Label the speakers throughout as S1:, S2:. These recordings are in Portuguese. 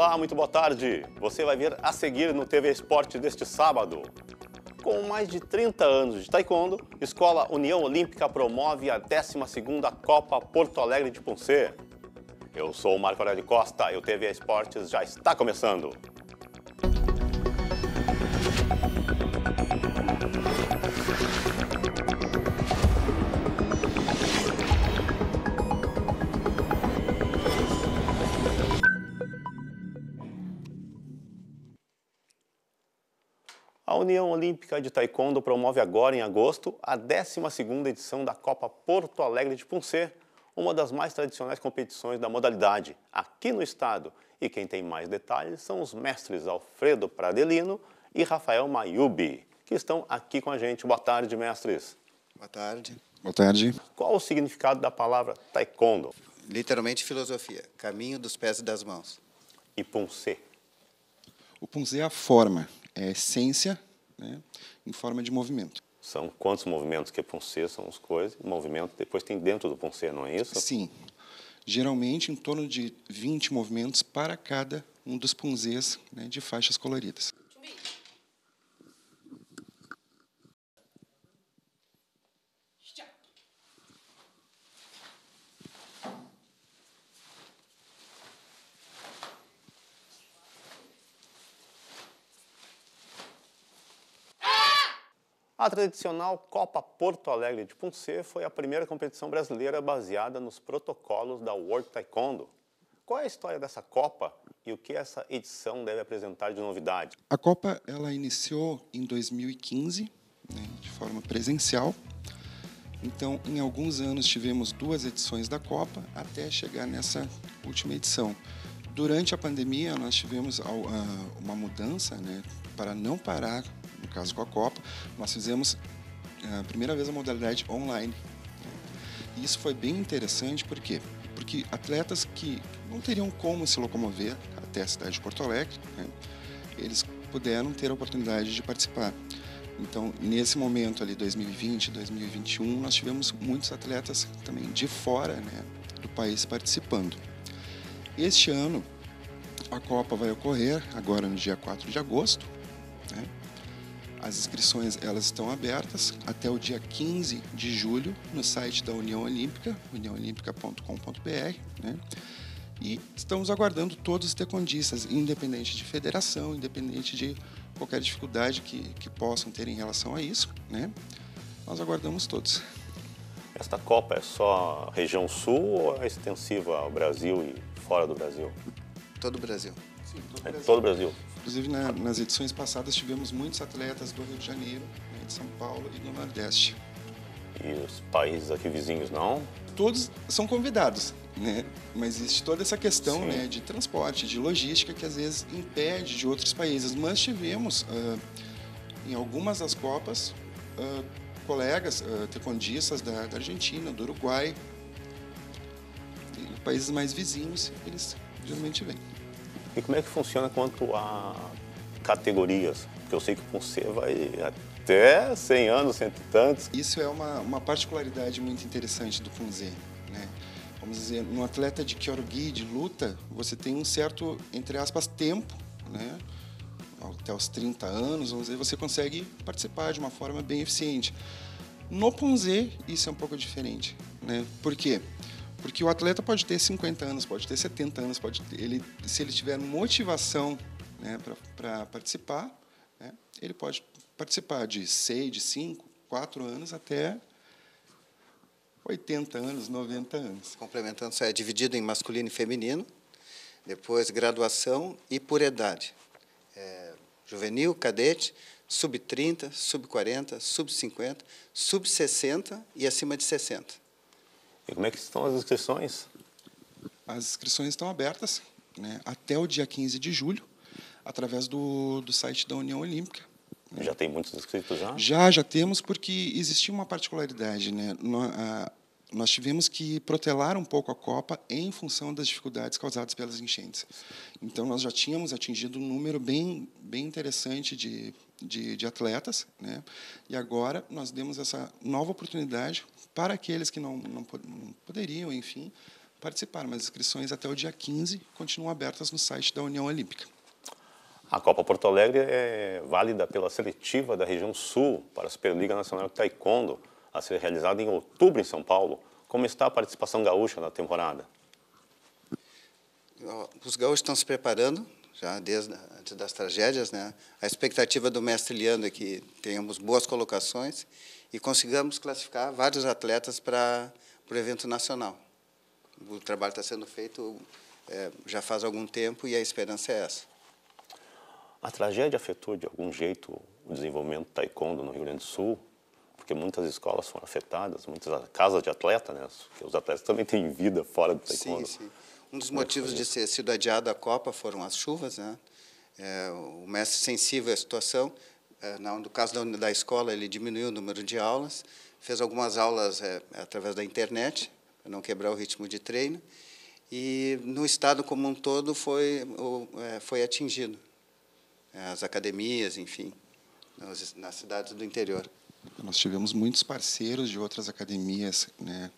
S1: Olá, muito boa tarde. Você vai ver a seguir no TV Esporte deste sábado. Com mais de 30 anos de taekwondo, Escola União Olímpica promove a 12ª Copa Porto Alegre de Poncê. Eu sou o Marco Aurélio Costa e o TV Esportes já está começando. União Olímpica de Taekwondo promove agora, em agosto, a 12ª edição da Copa Porto Alegre de Poncê, uma das mais tradicionais competições da modalidade aqui no estado. E quem tem mais detalhes são os mestres Alfredo Pradelino e Rafael Mayubi, que estão aqui com a gente. Boa tarde, mestres.
S2: Boa tarde.
S3: Boa tarde.
S1: Qual o significado da palavra taekwondo?
S2: Literalmente filosofia, caminho dos pés e das mãos.
S1: E Poncê?
S3: O punzé é a forma, é a essência né, em forma de movimento.
S1: São quantos movimentos que Poncê são as coisas? Movimento depois tem dentro do Poncê, não é isso?
S3: Sim. Geralmente em torno de 20 movimentos para cada um dos punzês né, de faixas coloridas.
S1: A tradicional Copa Porto Alegre de Poncê foi a primeira competição brasileira baseada nos protocolos da World Taekwondo. Qual é a história dessa Copa e o que essa edição deve apresentar de novidade?
S3: A Copa ela iniciou em 2015, né, de forma presencial. Então, em alguns anos tivemos duas edições da Copa até chegar nessa última edição. Durante a pandemia, nós tivemos uma mudança né, para não parar no caso com a Copa, nós fizemos eh, a primeira vez a modalidade online. E isso foi bem interessante, por quê? Porque atletas que não teriam como se locomover até a cidade de Porto Alegre, né, eles puderam ter a oportunidade de participar. Então, nesse momento ali, 2020, 2021, nós tivemos muitos atletas também de fora né, do país participando. Este ano, a Copa vai ocorrer agora no dia 4 de agosto, né, as inscrições elas estão abertas até o dia 15 de julho no site da União Olímpica, uniãoolímpica.com.br, né? E estamos aguardando todos os tecondistas, independente de federação, independente de qualquer dificuldade que, que possam ter em relação a isso, né? Nós aguardamos todos.
S1: Esta Copa é só região sul ou é extensiva ao Brasil e fora do Brasil?
S2: Todo o Brasil.
S1: Sim, todo o Brasil. É todo o Brasil.
S3: Inclusive, na, nas edições passadas, tivemos muitos atletas do Rio de Janeiro, né, de São Paulo e do Nordeste.
S1: E os países aqui vizinhos não?
S3: Todos são convidados, né? mas existe toda essa questão né, de transporte, de logística, que às vezes impede de outros países. Mas tivemos, uh, em algumas das Copas, uh, colegas uh, tecondistas da, da Argentina, do Uruguai, países mais vizinhos, eles geralmente vêm.
S1: E como é que funciona quanto a categorias? Porque eu sei que o você vai até 100 anos, cento e tantos.
S3: Isso é uma, uma particularidade muito interessante do Punzé. Né? Vamos dizer, no atleta de Kyorugi, de luta, você tem um certo, entre aspas, tempo, né? até os 30 anos, vamos dizer, você consegue participar de uma forma bem eficiente. No Punzé, isso é um pouco diferente. Né? Por quê? Porque o atleta pode ter 50 anos, pode ter 70 anos, pode ter, ele, se ele tiver motivação né, para participar, né, ele pode participar de 6, de 5, 4 anos até 80 anos, 90 anos.
S2: Complementando, isso é dividido em masculino e feminino, depois graduação e por idade. É, juvenil, cadete, sub-30, sub-40, sub-50, sub-60 e acima de 60.
S1: E como é que estão as inscrições?
S3: As inscrições estão abertas né, até o dia 15 de julho, através do, do site da União Olímpica.
S1: Né. Já tem muitos inscritos já?
S3: Já, já temos, porque existia uma particularidade. Né? Nós tivemos que protelar um pouco a Copa em função das dificuldades causadas pelas enchentes. Então, nós já tínhamos atingido um número bem, bem interessante de, de, de atletas, né? e agora nós demos essa nova oportunidade para aqueles que não, não, não poderiam, enfim, participar, mas as inscrições até o dia 15 continuam abertas no site da União Olímpica.
S1: A Copa Porto Alegre é válida pela seletiva da região sul para a Superliga Nacional de Taekwondo, a ser realizada em outubro em São Paulo. Como está a participação gaúcha na temporada?
S2: Os gaúchos estão se preparando já desde antes das tragédias, né? A expectativa do mestre Leandro é que tenhamos boas colocações e consigamos classificar vários atletas para o evento nacional. O trabalho está sendo feito é, já faz algum tempo e a esperança é essa.
S1: A tragédia afetou de algum jeito o desenvolvimento do taekwondo no Rio Grande do Sul? Porque muitas escolas foram afetadas, muitas casas de atleta, né? Porque os atletas também têm vida fora do taekwondo.
S2: Sim, sim. Um dos motivos de ter sido adiada a Copa foram as chuvas, né? É, o mestre sensível à situação, é, no caso da, da, escola, ele diminuiu o número de aulas, fez algumas aulas é, através da internet, para não quebrar o ritmo de treino, e no estado como um todo foi, é, foi atingido. É, as academias, enfim, nas, nas cidades do interior.
S3: Nós tivemos muitos parceiros de outras academias, né,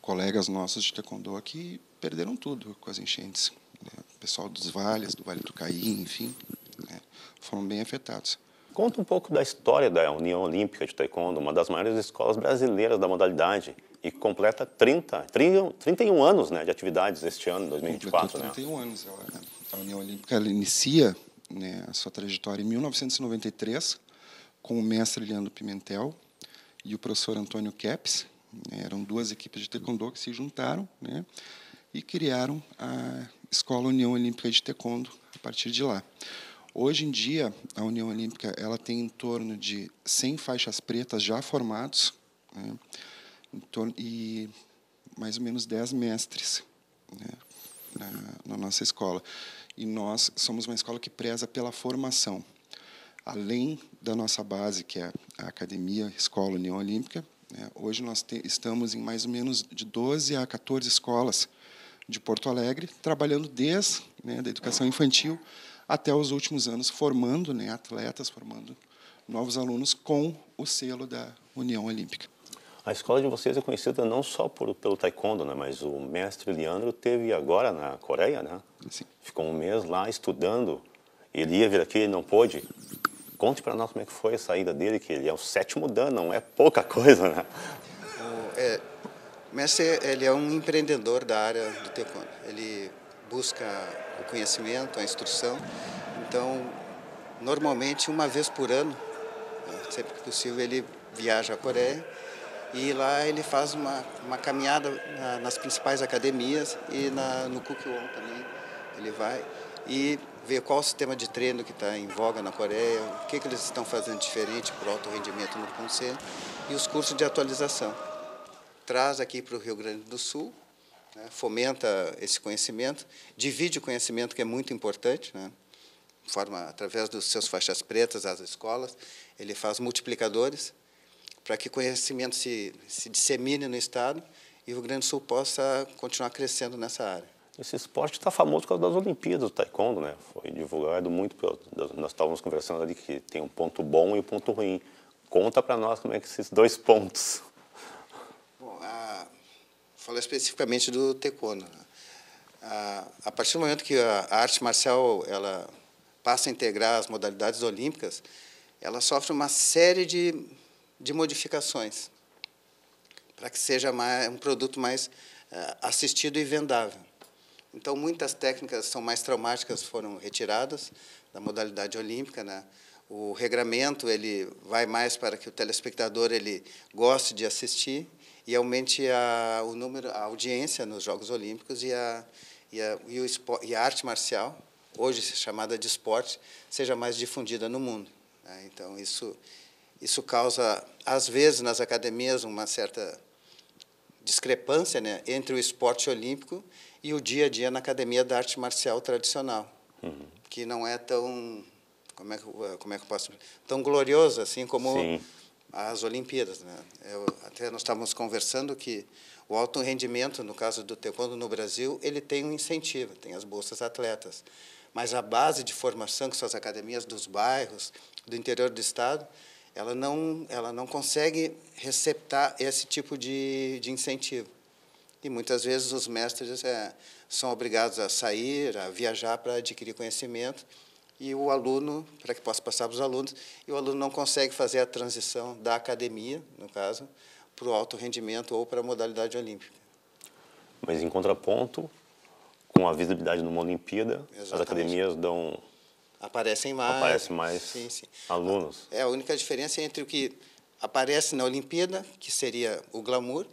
S3: colegas nossos de taekwondo que perderam tudo com as enchentes. Né? O pessoal dos vales, do Vale do Caí, enfim, né? foram bem afetados.
S1: Conta um pouco da história da União Olímpica de Taekwondo, uma das maiores escolas brasileiras da modalidade, e completa 30, 30 31 anos né, de atividades este ano, 2024.
S3: Completou 31 né? anos. Ela, a União Olímpica inicia né, a sua trajetória em 1993 com o mestre Leandro Pimentel e o professor Antônio Kepes. Né, eram duas equipes de taekwondo que se juntaram né, e criaram a Escola União Olímpica de Taekwondo a partir de lá. Hoje em dia, a União Olímpica ela tem em torno de 100 faixas pretas já formados né, torno, e mais ou menos 10 mestres né, na, na, nossa escola. E nós somos uma escola que preza pela formação. Além da nossa base, que é a Academia Escola União Olímpica, né, hoje nós te, estamos em mais ou menos de 12 a 14 escolas de Porto Alegre, trabalhando desde né, da educação infantil até os últimos anos, formando né, atletas, formando novos alunos com o selo da União Olímpica.
S1: A escola de vocês é conhecida não só por, pelo taekwondo, né, mas o mestre Leandro teve agora na Coreia, né?
S3: Sim.
S1: Ficou um mês lá estudando. Ele ia vir aqui, ele não pôde. Conte para nós como é que foi a saída dele, que ele é o sétimo dan, não é pouca coisa, né?
S2: É, o mestre ele é um empreendedor da área do taekwondo. Ele busca o conhecimento, a instrução. Então, normalmente, uma vez por ano, né, sempre que possível, ele viaja à Coreia e lá ele faz uma, uma caminhada na, nas principais academias e na, no Kukwon também. Ele vai e vê qual o sistema de treino que está em voga na Coreia, o que, que eles estão fazendo diferente para o alto rendimento no Punse e os cursos de atualização. Traz aqui para o Rio Grande do Sul né, fomenta esse conhecimento, divide o conhecimento que é muito importante, né, forma através dos seus faixas pretas as escolas, ele faz multiplicadores para que o conhecimento se, se dissemine no estado e o Rio Grande do Sul possa continuar crescendo nessa área.
S1: Esse esporte está famoso por causa das Olimpíadas do Taekwondo, né? Foi divulgado muito, nós estávamos conversando ali que tem um ponto bom e um ponto ruim. Conta para nós como é que esses dois pontos
S2: falar especificamente do taekwondo. A, partir do momento que a, a arte marcial ela passa a integrar as modalidades olímpicas, ela sofre uma série de, de modificações para que seja mais, um produto mais uh, assistido e vendável. Então, muitas técnicas são mais traumáticas foram retiradas da modalidade olímpica, né? O regramento ele vai mais para que o telespectador ele goste de assistir e aumente a, o número, a audiência nos Jogos Olímpicos e a, e a, e o esporte, e a arte marcial, hoje chamada de esporte, seja mais difundida no mundo. Né? Então, isso, isso causa, às vezes, nas academias, uma certa discrepância né, entre o esporte olímpico e o dia a dia na academia da arte marcial tradicional, uhum. que não é tão como é que como é que eu posso tão glorioso assim como
S1: Sim
S2: as Olimpíadas. Né? Eu, até nós estávamos conversando que o alto rendimento, no caso do taekwondo no Brasil, ele tem um incentivo, tem as bolsas atletas. Mas a base de formação, que são as academias dos bairros, do interior do estado, ela não, ela não consegue receptar esse tipo de, de incentivo. E muitas vezes os mestres é, são obrigados a sair, a viajar para adquirir conhecimento, e o aluno, para que possa passar para os alunos, e o aluno não consegue fazer a transição da academia, no caso, para o alto rendimento ou para a modalidade olímpica.
S1: Mas, em contraponto, com a visibilidade numa Olimpíada, Exatamente. as academias dão
S2: aparecem mais,
S1: aparecem mais sim, sim. alunos.
S2: É a única diferença entre o que aparece na Olimpíada, que seria o glamour,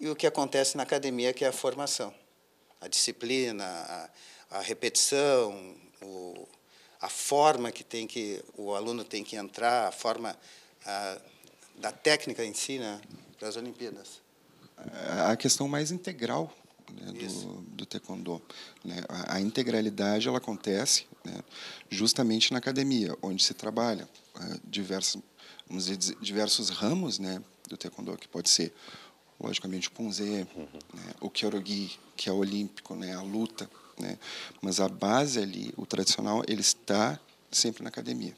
S2: e o que acontece na academia, que é a formação, a disciplina, a, a repetição, o, a forma que tem que o aluno tem que entrar, a forma a, da técnica em si, né, para as Olimpíadas.
S3: A questão mais integral né, do, do taekwondo. Né? A, a, integralidade ela acontece né, justamente na academia, onde se trabalha uh, diversos, vamos dizer, diversos ramos né, do taekwondo, que pode ser, logicamente, o punzé, uhum. né, o kyorugi, que é olímpico, né, a luta, né, mas a base ali, o tradicional, ele está sempre na academia.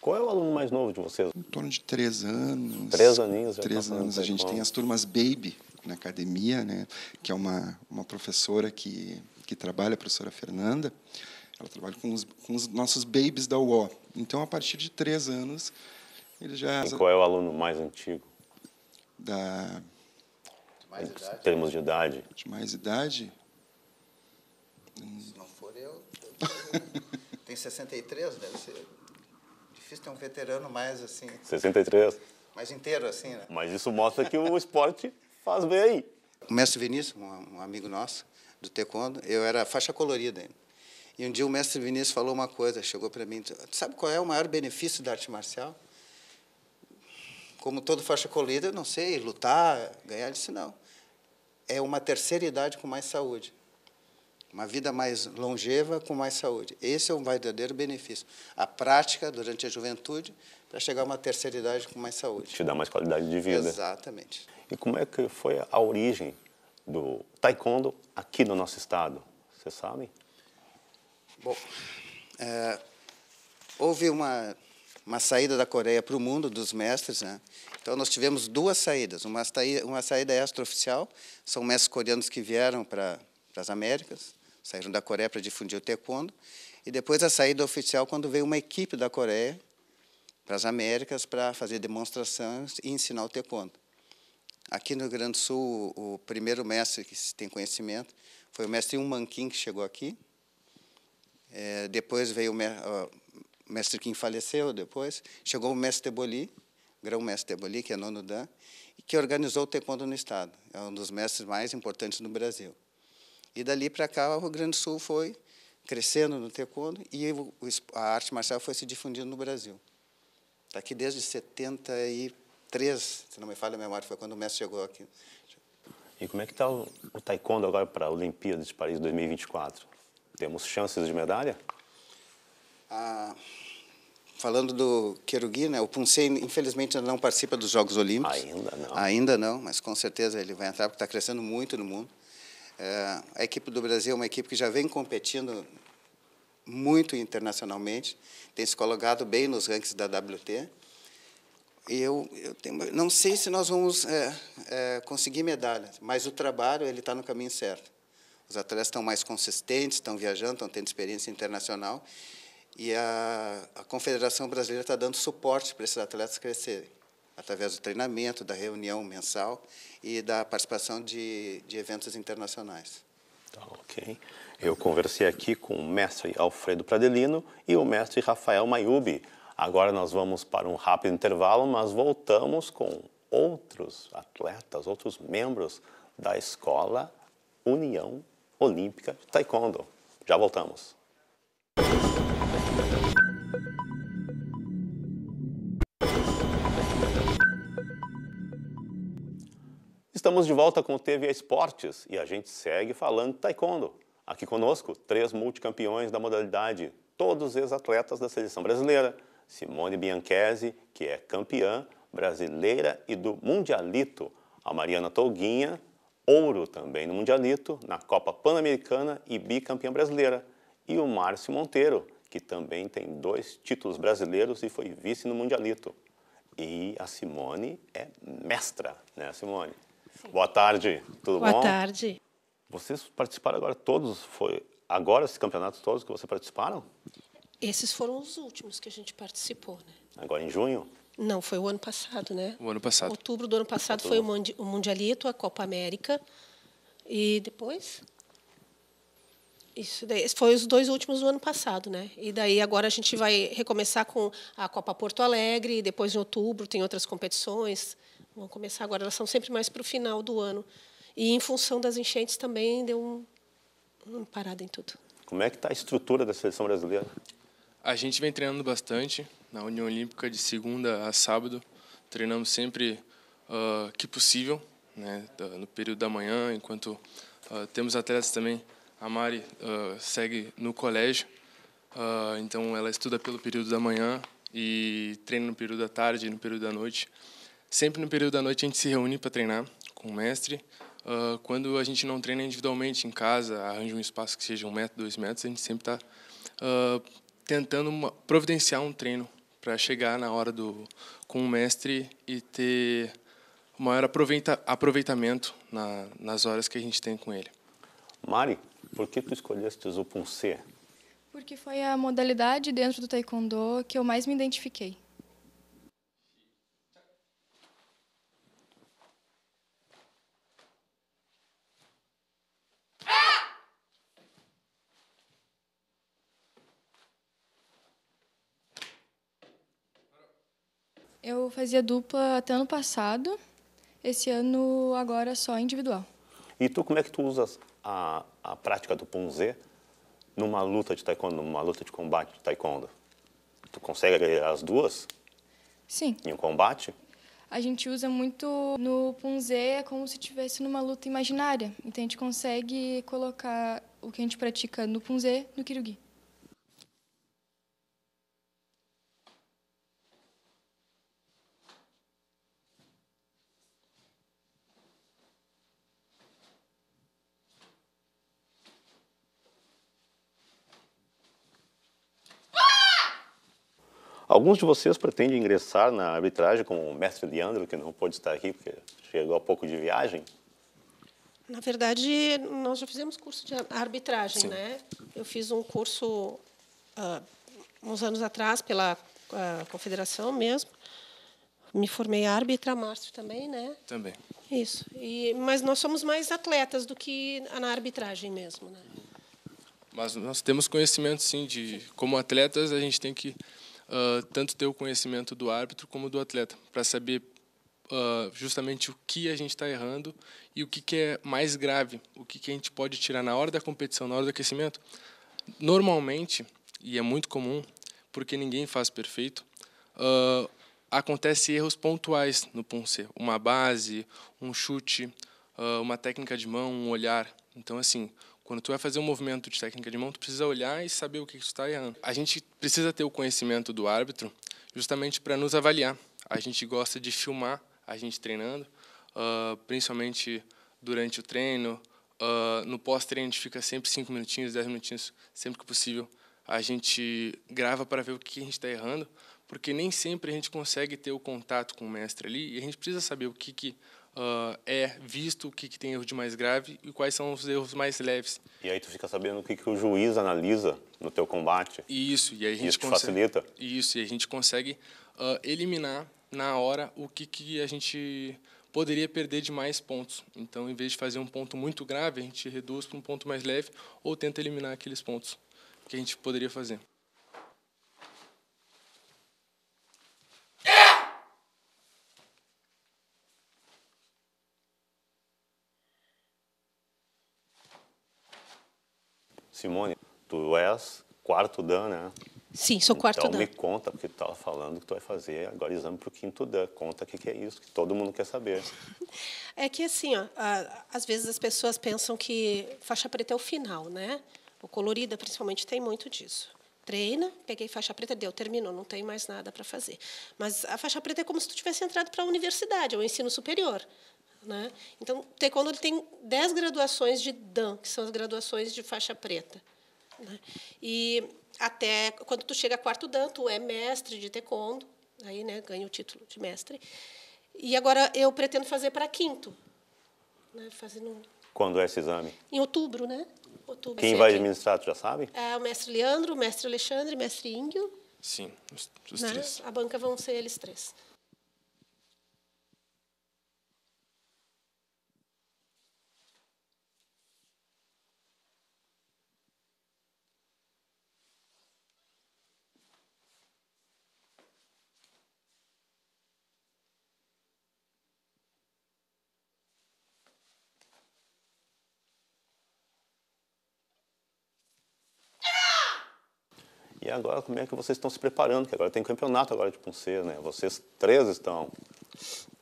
S1: Qual é o aluno mais novo de vocês?
S3: Em torno de três anos.
S1: Três aninhos. Já
S3: três
S1: tá
S3: anos. A gente tem as turmas Baby, na academia, né, que é uma, uma professora que, que trabalha, a professora Fernanda, ela trabalha com os, com os nossos babies da UO. Então, a partir de três anos, ele já...
S1: E qual é o aluno mais antigo?
S3: Da...
S2: De mais idade?
S1: Em termos de idade?
S3: De mais idade?
S2: Se não for eu... Tem 63, deve ser... Difícil ter um veterano mais assim...
S1: 63?
S2: Mais inteiro assim, né?
S1: Mas isso mostra que o esporte faz bem.
S2: O mestre Vinícius, um, amigo nosso do taekwondo, eu era faixa colorida ainda. E um dia o mestre Vinícius falou uma coisa, chegou para mim, sabe qual é o maior benefício da arte marcial? Como todo faixa colorida, não sei, lutar, ganhar, disse não. É uma terceira idade com mais saúde. Uma vida mais longeva com mais saúde. Esse é um verdadeiro benefício. A prática durante a juventude para chegar a uma terceira idade com mais saúde.
S1: Te dá mais qualidade de vida.
S2: Exatamente.
S1: E como é que foi a origem do taekwondo aqui no nosso estado? Vocês sabem?
S2: Bom, é, houve uma, uma saída da Coreia para o mundo dos mestres, né? Então nós tivemos duas saídas, uma saída, uma saída extraoficial, são mestres coreanos que vieram para, para as Américas, saíram da Coreia para difundir o taekwondo, e depois a saída oficial quando veio uma equipe da Coreia para as Américas para fazer demonstrações e ensinar o taekwondo. Aqui no Rio Grande do Sul, o primeiro mestre que tem conhecimento foi o mestre Um que chegou aqui. É, depois veio o mestre Kim faleceu depois. Chegou o mestre Teboli, grão-mestre Teboli, que é nono dan, que organizou o taekwondo no estado. É um dos mestres mais importantes no Brasil. E dali para cá, o Rio Grande do Sul foi crescendo no taekwondo e a arte marcial foi se difundindo no Brasil. Está aqui desde 70 e 2003, se não me falha a memória, foi quando o mestre chegou aqui.
S1: E como é que está o, o, taekwondo agora para a Olimpíada de Paris 2024? Temos chances de medalha?
S2: Ah, falando do Kerugi, né, o Punsei infelizmente ainda não participa dos Jogos Olímpicos.
S1: Ainda não.
S2: Ainda não, mas com certeza ele vai entrar porque está crescendo muito no mundo. É, a equipe do Brasil é uma equipe que já vem competindo muito internacionalmente, tem se colocado bem nos rankings da WT eu, eu tenho, não sei se nós vamos é, é, conseguir medalha, mas o trabalho ele está no caminho certo. Os atletas estão mais consistentes, estão viajando, estão tendo experiência internacional. E a, a Confederação Brasileira está dando suporte para esses atletas crescerem através do treinamento, da reunião mensal e da participação de, de eventos internacionais.
S1: Tá, ok. Eu conversei aqui com o mestre Alfredo Pradelino e o mestre Rafael Mayubi, Agora nós vamos para um rápido intervalo, mas voltamos com outros atletas, outros membros da Escola União Olímpica de Taekwondo. Já voltamos. Estamos de volta com o TV Esportes e a gente segue falando taekwondo. Aqui conosco, três multicampeões da modalidade, todos ex-atletas da seleção brasileira, Simone Bianchese, que é campeã brasileira e do Mundialito. A Mariana Tolguinha, ouro também no Mundialito, na Copa Pan-Americana e bicampeã brasileira. E o Márcio Monteiro, que também tem dois títulos brasileiros e foi vice no Mundialito. E a Simone é mestra, né, Simone? Boa tarde, tudo
S4: Boa
S1: bom?
S4: Boa tarde.
S1: Vocês participaram agora todos, foi agora esses campeonatos todos que vocês participaram?
S4: Esses foram os últimos que a gente participou, né?
S1: Agora em junho?
S4: Não, foi o ano passado, né?
S5: O ano passado.
S4: Outubro do ano passado foi o, Mundi o Mundialito, a Copa América. E depois? Isso daí, foi os dois últimos do ano passado, né? E daí agora a gente vai recomeçar com a Copa Porto Alegre, depois em outubro tem outras competições. Vão começar agora, elas são sempre mais para o final do ano. E em função das enchentes também deu um, uma parada em tudo.
S1: Como é que está a estrutura da seleção brasileira?
S5: A gente vem treinando bastante na União Olímpica de segunda a sábado. Treinamos sempre uh, que possível, né, no período da manhã, enquanto uh, temos atletas também. A Mari uh, segue no colégio, então ela estuda pelo período da manhã e treina no período da tarde e no período da noite. Sempre no período da noite a gente se reúne para treinar com o mestre. quando a gente não treina individualmente em casa, arranja um espaço que seja um metro, dois metros, a gente sempre está tentando uma, providenciar um treino para chegar na hora do com o mestre e ter o maior aproveita, aproveitamento na, nas horas que a gente tem com ele.
S1: Mari, por que tu escolheste o Punce?
S6: Porque foi a modalidade dentro do taekwondo que eu mais me identifiquei. Eu fazia dupla até ano passado. Esse ano, agora, só individual.
S1: E tu, como é que tu usas a, a prática do punzê numa luta de taekwondo, numa luta de combate de taekwondo? Tu consegue agregar as duas?
S6: Sim.
S1: Em um combate?
S6: A gente usa muito no punzê, é como se estivesse numa luta imaginária. Então, a gente consegue colocar o que a gente pratica no punzê no kirugi.
S1: Alguns de vocês pretendem ingressar na arbitragem, como o mestre Leandro, que não pôde estar aqui porque chegou há pouco de viagem.
S4: Na verdade, nós já fizemos curso de arbitragem, Sim. né? Eu fiz um curso uh, uns anos atrás pela uh, confederação mesmo. Me formei árbitra, Márcio também, né?
S5: Também.
S4: Isso. E, mas nós somos mais atletas do que na arbitragem mesmo, né?
S5: Mas nós temos conhecimento, sim, de como atletas a gente tem que uh, tanto ter o conhecimento do árbitro como do atleta, para saber uh, justamente o que a gente está errando e o que, que é mais grave, o que, que a gente pode tirar na hora da competição, na hora do aquecimento. Normalmente, e é muito comum, porque ninguém faz perfeito, uh, acontece erros pontuais no punce, uma base, um chute, uma técnica de mão, um olhar. Então, assim, quando tu vai fazer um movimento de técnica de mão, tu precisa olhar e saber o que tu está errando. A gente precisa ter o conhecimento do árbitro justamente para nos avaliar. A gente gosta de filmar a gente treinando, uh, principalmente durante o treino. Uh, no pós-treino a gente fica sempre cinco minutinhos, dez minutinhos, sempre que possível. A gente grava para ver o que a gente está errando, porque nem sempre a gente consegue ter o contato com o mestre ali e a gente precisa saber o que, que uh, é visto, o que, que tem erro de mais grave e quais são os erros mais leves.
S1: E aí tu fica sabendo o que, que o juiz analisa no teu combate.
S5: Isso, e aí a gente
S1: Isso
S5: consegue,
S1: facilita.
S5: Isso, e a gente consegue uh, eliminar na hora o que, que a gente poderia perder de mais pontos. Então, em vez de fazer um ponto muito grave, a gente reduz para um ponto mais leve ou tenta eliminar aqueles pontos que a gente poderia fazer.
S1: Simone, tu és quarto Dan, né?
S4: Sim, sou quarto
S1: então,
S4: Dan.
S1: me conta, porque tu estava falando que tu vai fazer agora exame para o quinto Dan. Conta o que, que é isso, que todo mundo quer saber.
S4: É que assim, ó, às vezes as pessoas pensam que faixa preta é o final, né? O colorida, principalmente, tem muito disso. Treina, peguei faixa preta, deu, terminou, não tem mais nada para fazer. Mas a faixa preta é como se tu tivesse entrado para a universidade, ou ensino superior. Né? Então, o taekwondo ele tem 10 graduações de dan, que são as graduações de faixa preta. Né? E até quando tu chega a quarto dan, tu é mestre de taekwondo, aí né, ganha o título de mestre. E agora eu pretendo fazer para quinto. né, fazendo
S1: Quando é esse exame?
S4: em outubro, né? Outubro.
S1: Quem vai administrar, tu já sabe?
S4: É o mestre Leandro, o mestre Alexandre, o mestre Índio,
S5: Sim, os, os
S4: né?
S5: três.
S4: A banca vão ser eles três.
S1: Agora, como é que vocês estão se preparando? Que agora tem campeonato agora de punceiro, né? Vocês três estão.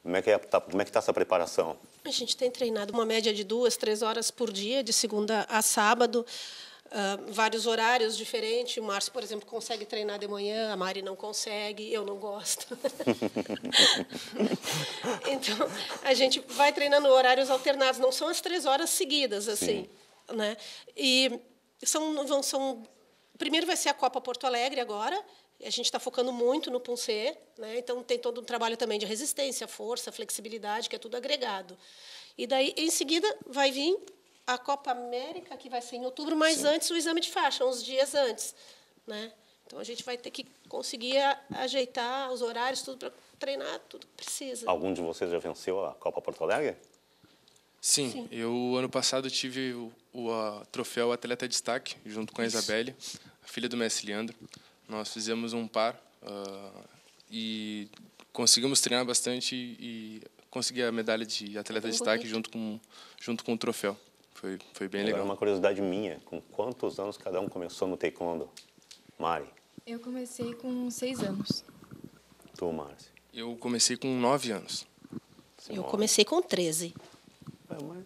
S1: Como é que é, tá, como é que tá essa preparação?
S4: A gente tem treinado uma média de duas, três horas por dia, de segunda a sábado, ah, vários horários diferentes. O Márcio, por exemplo, consegue treinar de manhã, a Mari não consegue, eu não gosto. então, a gente vai treinando horários alternados, não são as três horas seguidas, assim. Né? E são, vão, são Primeiro vai ser a Copa Porto Alegre agora. A gente está focando muito no Puncer, né? então tem todo um trabalho também de resistência, força, flexibilidade, que é tudo agregado. E daí, em seguida, vai vir a Copa América, que vai ser em outubro, mas antes o exame de faixa, uns dias antes. Né? Então a gente vai ter que conseguir ajeitar os horários, tudo para treinar, tudo que precisa.
S1: Algum de vocês já venceu a Copa Porto Alegre?
S5: Sim, eu ano passado tive o, o a, troféu Atleta Destaque junto com a Isabelle, a filha do mestre Leandro. Nós fizemos um par ah, e conseguimos treinar bastante e consegui a medalha de Atleta Destaque junto com junto com o troféu. Foi foi bem
S1: Agora,
S5: legal.
S1: uma curiosidade minha, com quantos anos cada um começou no taekwondo? Mari,
S6: Eu comecei com seis anos.
S1: tu, Márcia.
S5: Eu comecei com nove anos.
S4: Eu comecei com 13.
S1: É, mas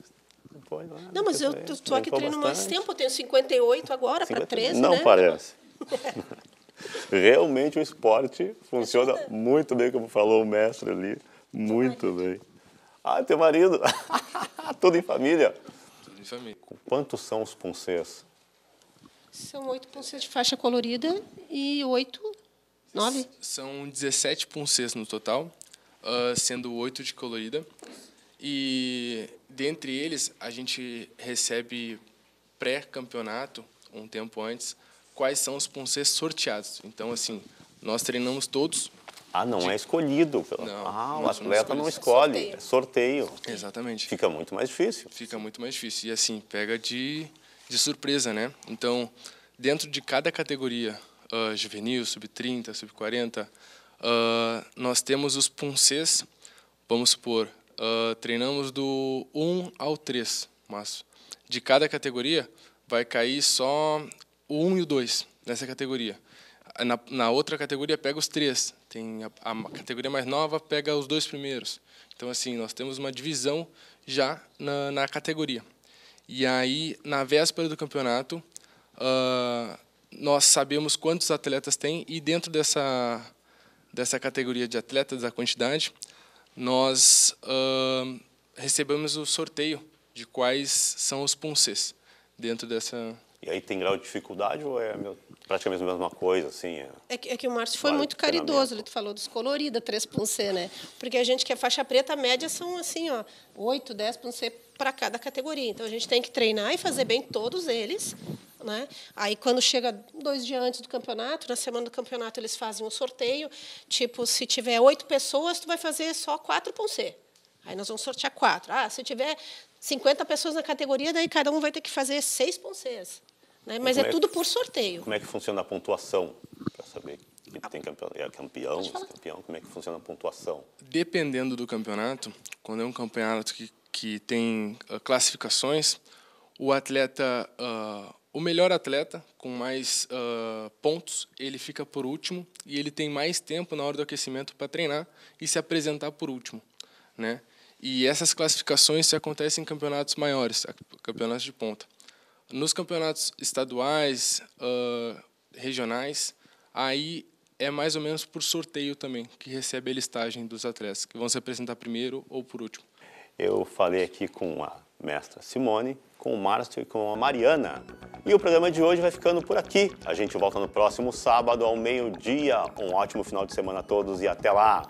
S1: não, é?
S4: Não, mas eu estou aqui
S1: brincou
S4: treino mais tempo, eu tenho 58 agora para
S1: 50?
S4: 13,
S1: Não
S4: né?
S1: parece. Realmente o esporte funciona muito bem, como falou o mestre ali. Muito bem. Ah, teu marido. Tudo em família.
S5: Tudo em família.
S1: Quantos são os puncês?
S4: São oito pulseiras de faixa colorida e oito, nove.
S5: São 17 puncês no total, ah, sendo oito de colorida. E dentre eles, a gente recebe pré-campeonato, um tempo antes, quais são os puncês sorteados. Então, assim, nós treinamos todos.
S1: Ah, não é escolhido. pelo-
S5: Não,
S1: ah, o atleta não
S5: escolhidos.
S1: escolhe, é sorteio.
S5: Exatamente.
S1: Fica muito mais difícil.
S5: Fica muito mais difícil. E, assim, pega de, de surpresa, né? Então, dentro de cada categoria, ah, juvenil, sub-30, sub-40, ah, nós temos os puncês, vamos supor, ah, treinamos do 1 ao 3, mas de cada categoria vai cair só o 1 e o 2 nessa categoria. Na, na outra categoria pega os três. Tem a, a categoria mais nova pega os dois primeiros. Então assim nós temos uma divisão já na, na categoria. E aí na véspera do campeonato ah, nós sabemos quantos atletas tem e dentro dessa dessa categoria de atletas a quantidade nós ah, recebemos o sorteio de quais são os puncês dentro dessa
S1: E aí tem grau de dificuldade ou é meu- praticamente a mesma coisa, assim? é?
S4: É que, é que o Márcio foi muito caridoso, ele falou dos coloridos, 3 C, né? Porque a gente que é faixa preta, a média são assim, ó, 8, 10 C para cada categoria. Então a gente tem que treinar e fazer bem todos eles. Né? Aí, quando chega dois dias antes do campeonato, na semana do campeonato, eles fazem um sorteio. Tipo, se tiver oito pessoas, tu vai fazer só quatro C. Aí nós vamos sortear quatro. Ah, se tiver 50 pessoas na categoria, daí cada um vai ter que fazer seis Cs. Né? Mas é
S1: é-
S4: tudo por sorteio.
S1: Como é que funciona a pontuação? Para saber que tem campeão, é campeão, vice-campeão, como é que funciona a pontuação?
S5: Dependendo do campeonato, quando é um campeonato que, que tem ah, classificações, o atleta, ah, o melhor atleta com mais ah, pontos, ele fica por último e ele tem mais tempo na hora do aquecimento para treinar e se apresentar por último, né? E essas classificações se acontecem em campeonatos maiores, campeonatos de ponta. Nos campeonatos estaduais, ah, regionais, aí é mais ou menos por sorteio também, que recebe a listagem dos atletas, que vão se apresentar primeiro ou por último.
S1: Eu falei aqui com a mestra Simone, com o Márcio e com a Mariana. E o programa de hoje vai ficando por aqui. A gente volta no próximo sábado ao meio-dia. Um ótimo final de semana a todos e até lá!